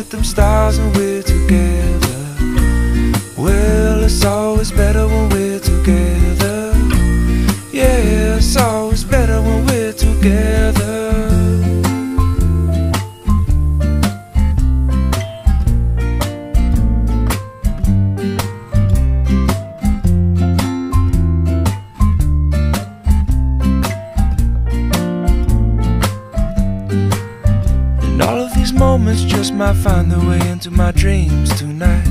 at them stars and we're together. Well, it's always better when we're together. Yeah, it's always better when we're together. And all of these moments just might find their way into my dreams tonight.